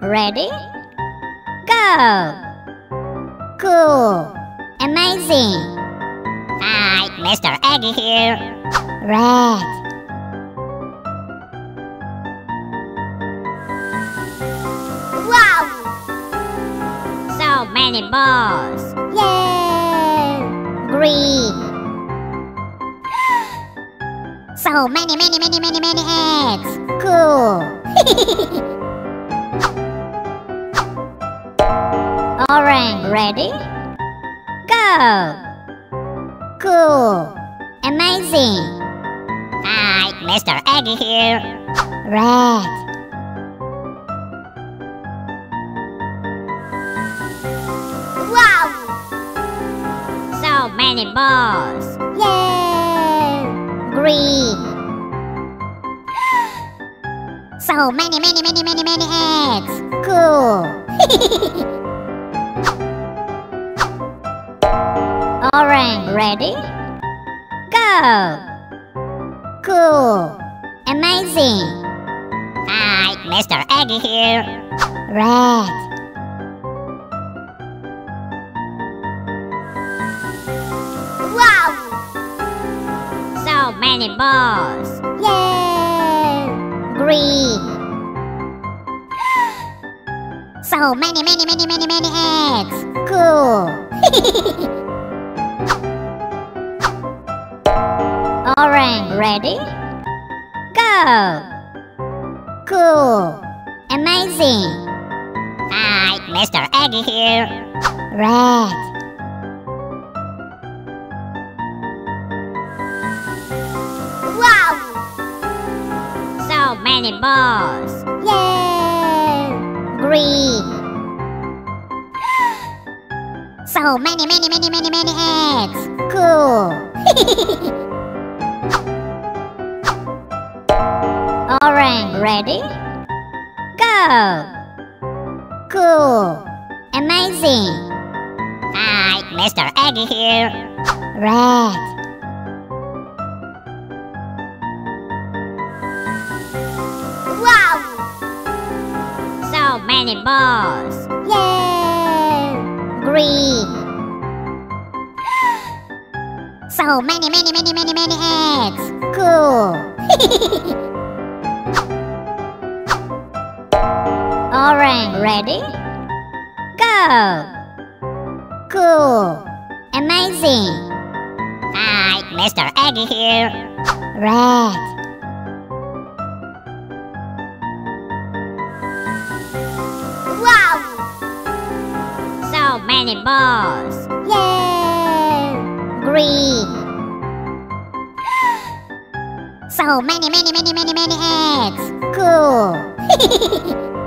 Ready? Go! Cool! Amazing! Hi, Mr. Eggy here. Red! Wow! So many balls. Yay! Green! So many, many, many, many, many eggs! Cool! Orange, ready? Go! Cool! Amazing! Hi, Mr. Eggy here. Red! Wow! So many balls. Yay! Green! So many, many, many, many, many eggs! Cool! ready? Go! Cool! Amazing! Hi, Mr. Eggy here. Red! Wow! So many balls. Yay! Green! So many, many, many, many, many eggs! Cool! ready? Go! Cool! Amazing! Hi, Mr. Eggy here. Red! Wow! So many balls. Yay! Green! So many, many, many, many, many eggs! Cool! ready? Go! Cool! Amazing! Hi, Mr. Eggy here. Red! Wow! So many balls. Yay! Green! So many, many, many, many, many eggs! Cool! Orange, ready? Go! Cool! Amazing! Hi, Mr. Eggy here. Red! Wow! So many balls. Yay! Green! So many, many, many, many, many eggs! Cool!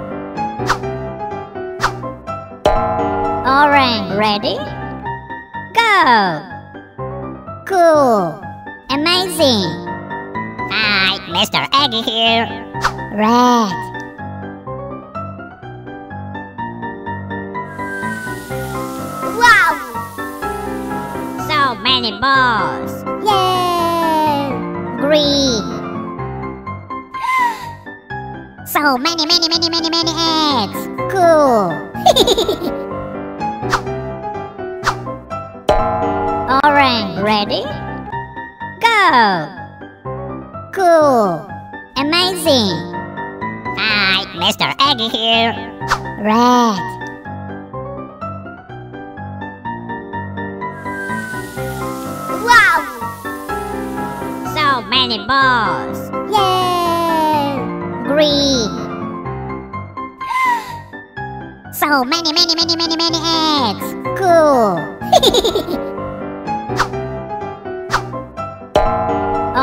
ready? Go! Cool! Amazing! Hi, Mr. Eggy here. Red! Wow! So many balls. Yay! Green! So many, many, many, many, many eggs! Cool! ready? Go! Cool! Amazing! Hi, Mr. Eggy here. Red! Wow! So many balls. Yay! Green! So many, many, many, many, many eggs! Cool!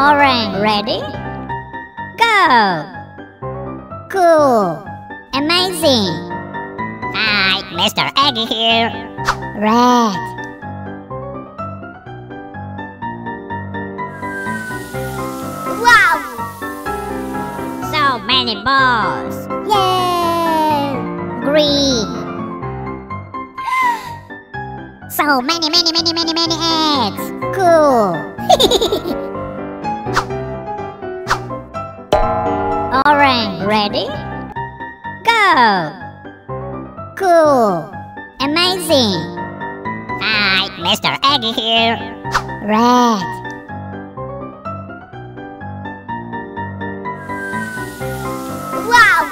Orange, ready? Go! Cool! Amazing! Hi, Mr. Eggy here. Red! Wow! So many balls. Yay! Green! So many, many, many, many, many eggs! Cool! ready? Go! Cool. Amazing. Hi, Mr. Eggy here. Red. Wow!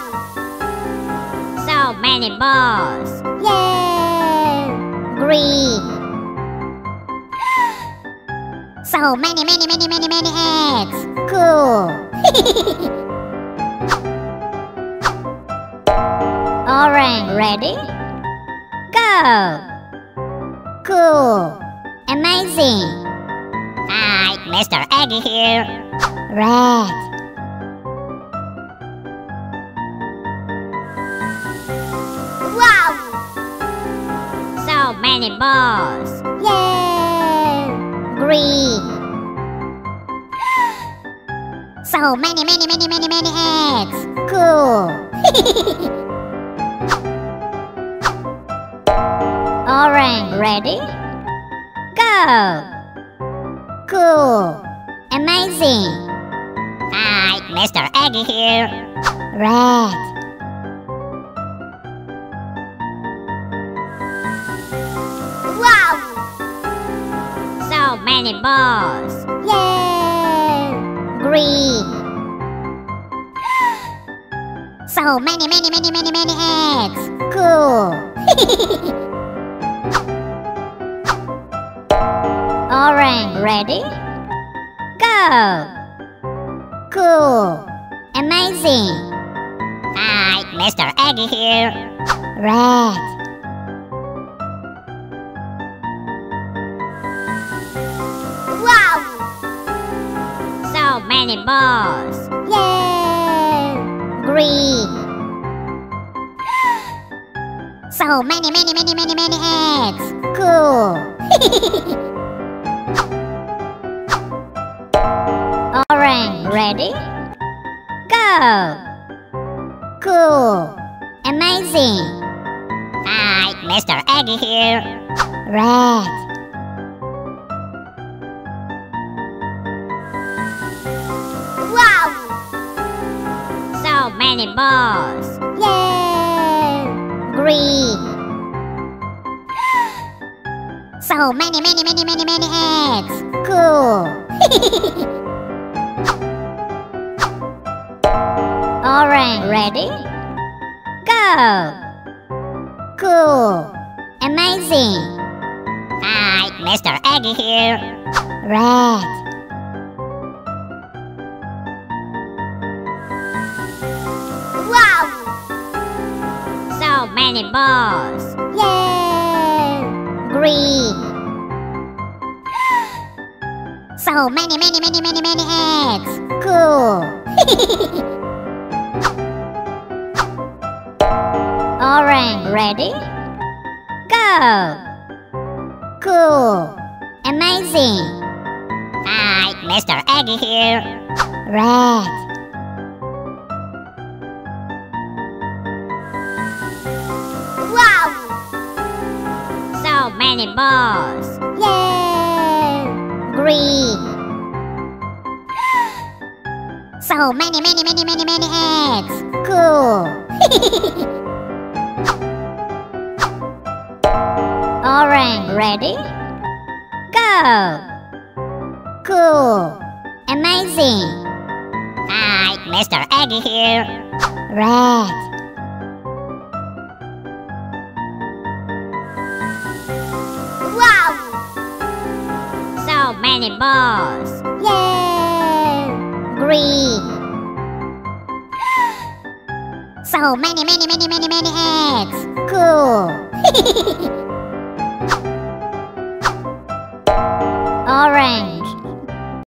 So many balls. Yay! Green. So many, many, many, many, many eggs. Cool. Orange, ready? Go. Cool. Amazing. Hi, Mr. Eggy here. Red. Wow! So many balls. Yay! Green. So many, many, many, many, many eggs. Cool. ready? Go. Cool. Amazing. Hi, Mr. Eggy here. Red. Wow! So many balls. Yay! Green. So many, many, many, many, many eggs. Cool. Orange, ready? Go. Cool. Amazing. Hi, Mr. Eggy here. Red. Wow! So many balls. Yay! Green. So many, many, many, many, many eggs. Cool. ready? Go. Cool. Amazing. Hi, Mr. Eggy here. Red. Wow! So many balls. Yay! Green. So many, many, many, many, many eggs. Cool. ready? Go. Cool. Amazing. Hi, Mr. Eggy here. Red. Wow! So many balls. Yay! Green. So many, many, many, many, many eggs. Cool. Orange, ready? Go. Cool. Amazing. Hi, Mr. Eggy here. Red. Wow! So many balls. Yay! Green. So many, many, many, many, many eggs. Cool. ready? Go. Cool. Amazing. Hi, Mr. Eggy here. Red. Wow! So many balls. Yay! Green. So many, many, many, many, many eggs. Cool.